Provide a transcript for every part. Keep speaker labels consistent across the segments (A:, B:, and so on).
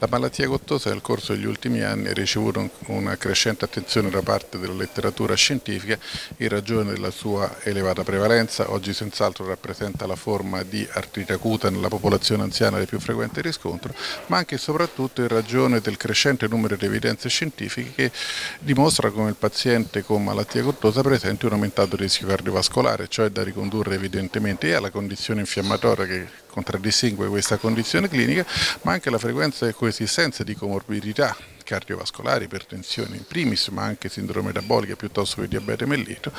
A: La malattia gottosa nel corso degli ultimi anni ha ricevuto una crescente attenzione da parte della letteratura scientifica in ragione della sua elevata prevalenza, oggi senz'altro rappresenta la forma di artrite acuta nella popolazione anziana di più frequente riscontro, ma anche e soprattutto in ragione del crescente numero di evidenze scientifiche che dimostra come il paziente con malattia gottosa presenti un aumentato rischio cardiovascolare, cioè da ricondurre evidentemente alla condizione infiammatoria che contraddistingue questa condizione clinica, ma anche la frequenza e coesistenza di comorbidità cardiovascolari, ipertensione in primis, ma anche sindrome metabolica piuttosto che diabete mellito,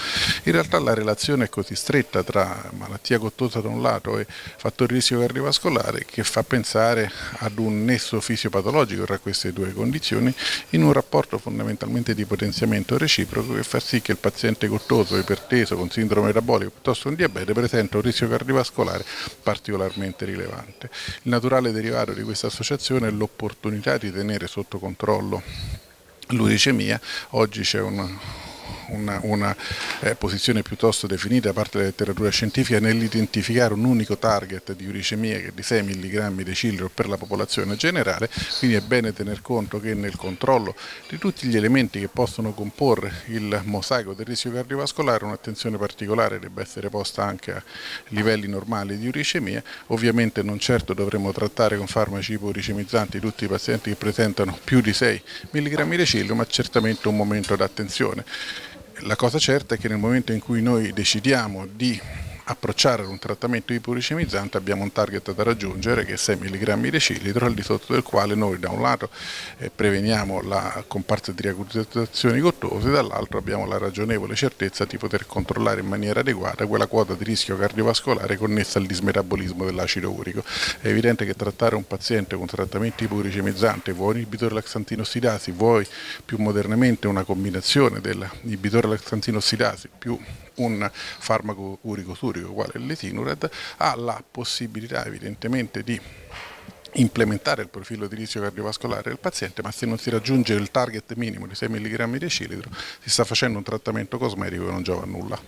A: in realtà la relazione è così stretta tra malattia gottosa da un lato e fattore di rischio cardiovascolare che fa pensare ad un nesso fisiopatologico tra queste due condizioni in un rapporto fondamentalmente di potenziamento reciproco che fa sì che il paziente gottoso, iperteso, con sindrome metabolica piuttosto che un diabete presenta un rischio cardiovascolare particolarmente rilevante. Il naturale derivato di questa associazione è l'opportunità di tenere sotto controllo controllo. L'uricemia, oggi c'è una, una, una eh, posizione piuttosto definita da parte della letteratura scientifica nell'identificare un unico target di uricemia che è di 6 mg decilitro per la popolazione generale, quindi è bene tener conto che nel controllo di tutti gli elementi che possono comporre il mosaico del rischio cardiovascolare un'attenzione particolare debba essere posta anche a livelli normali di uricemia, ovviamente non certo dovremmo trattare con farmaci ipouricemizzanti tutti i pazienti che presentano più di 6 mg decilitro, ma certamente un momento d'attenzione. La cosa certa è che nel momento in cui noi decidiamo di approcciare un trattamento ipouricemizzante abbiamo un target da raggiungere che è 6 mg decilitro al di sotto del quale noi da un lato eh, preveniamo la comparsa di riacutizzazioni gottose dall'altro abbiamo la ragionevole certezza di poter controllare in maniera adeguata quella quota di rischio cardiovascolare connessa al dismetabolismo dell'acido urico. È evidente che trattare un paziente con trattamenti ipouricemizzanti, vuoi inibitore laxantino ossidasi, vuoi più modernamente una combinazione dell'inibitore laxantino ossidasi più un farmaco urico-surico quale il letinurad ha la possibilità evidentemente di implementare il profilo di rischio cardiovascolare del paziente, ma se non si raggiunge il target minimo di 6 mg decilitro si sta facendo un trattamento cosmetico che non giova a nulla.